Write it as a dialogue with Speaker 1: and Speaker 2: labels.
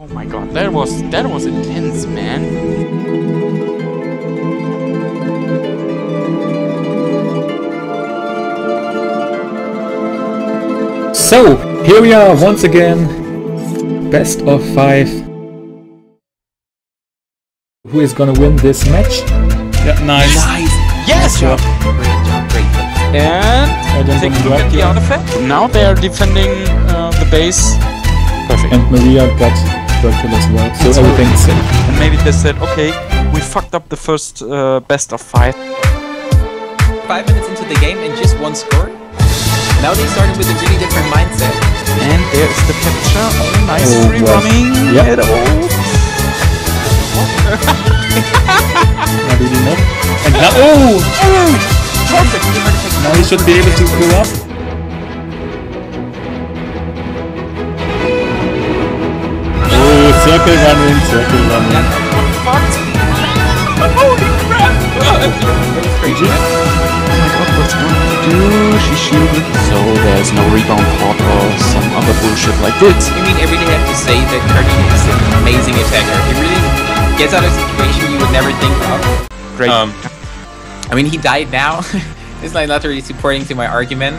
Speaker 1: Oh my god, that was that was intense, man.
Speaker 2: So, here we are once again. Best of five. Who is gonna win this match? Yeah, nice.
Speaker 3: Nice.
Speaker 1: Yes!
Speaker 2: job.
Speaker 3: Great job. Great job.
Speaker 1: And
Speaker 2: I don't
Speaker 1: take a look at the artifact. Now they are defending uh, the base. Perfect.
Speaker 2: And Maria got Dracula as well, so
Speaker 1: That's
Speaker 2: everything is safe.
Speaker 1: And maybe they said, okay, we fucked up the first uh, best of five.
Speaker 3: Five minutes into the game and just one score. Now they started with a really different mindset.
Speaker 1: And there is the capture. Oh, nice
Speaker 2: Oh,
Speaker 1: free
Speaker 2: well,
Speaker 1: running.
Speaker 2: yep.
Speaker 1: At all.
Speaker 2: Not really enough. And now, oh!
Speaker 1: Perfect.
Speaker 2: Now he should be able to go up. Oh, circle running, circle running.
Speaker 1: Fucked. Holy crap. Oh my god, what's going to do? She shielded. So there's no rebound pod or some other bullshit like this.
Speaker 3: I mean, I have to say that Cardi is an amazing attacker. He really gets out of a situation you would never think of.
Speaker 1: Great.
Speaker 3: Um, I mean, he died now. it's like not really supporting to my argument.